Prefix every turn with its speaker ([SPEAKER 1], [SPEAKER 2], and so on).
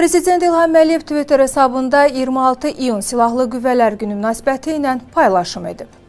[SPEAKER 1] Prezident İlham Əliyev Twitter hesabında 26 iyun Silahlı Qüvvələr Günü münasibəti ilə paylaşım edib.